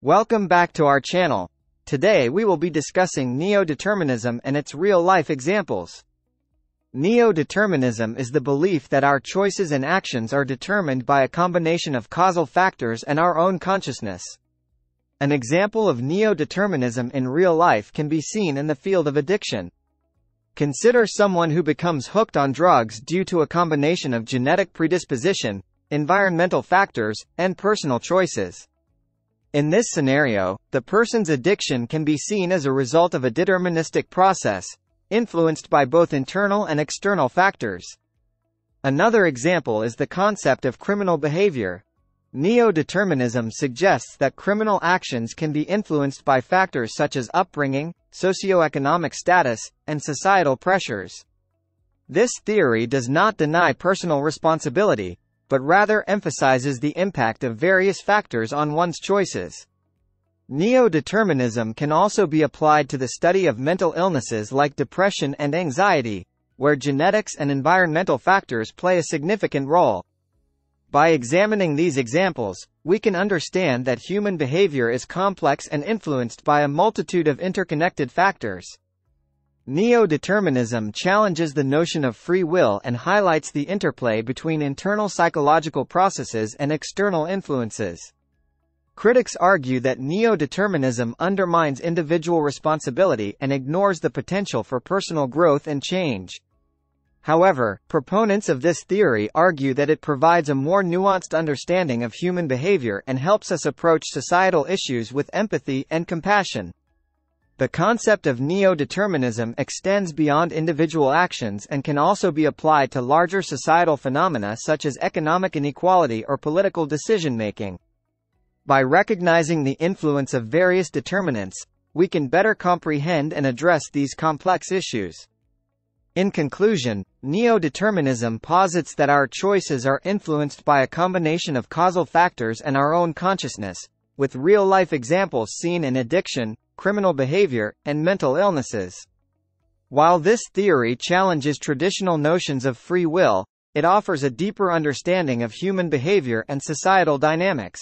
Welcome back to our channel. Today we will be discussing neo-determinism and its real-life examples. Neo-determinism is the belief that our choices and actions are determined by a combination of causal factors and our own consciousness. An example of neo-determinism in real life can be seen in the field of addiction. Consider someone who becomes hooked on drugs due to a combination of genetic predisposition, environmental factors, and personal choices. In this scenario, the person's addiction can be seen as a result of a deterministic process, influenced by both internal and external factors. Another example is the concept of criminal behavior. Neo-determinism suggests that criminal actions can be influenced by factors such as upbringing, socioeconomic status, and societal pressures. This theory does not deny personal responsibility, but rather emphasizes the impact of various factors on one's choices. Neo-determinism can also be applied to the study of mental illnesses like depression and anxiety, where genetics and environmental factors play a significant role. By examining these examples, we can understand that human behavior is complex and influenced by a multitude of interconnected factors. Neo-determinism challenges the notion of free will and highlights the interplay between internal psychological processes and external influences. Critics argue that neo-determinism undermines individual responsibility and ignores the potential for personal growth and change. However, proponents of this theory argue that it provides a more nuanced understanding of human behavior and helps us approach societal issues with empathy and compassion. The concept of neo-determinism extends beyond individual actions and can also be applied to larger societal phenomena such as economic inequality or political decision-making. By recognizing the influence of various determinants, we can better comprehend and address these complex issues. In conclusion, neo-determinism posits that our choices are influenced by a combination of causal factors and our own consciousness, with real-life examples seen in addiction, criminal behavior, and mental illnesses. While this theory challenges traditional notions of free will, it offers a deeper understanding of human behavior and societal dynamics.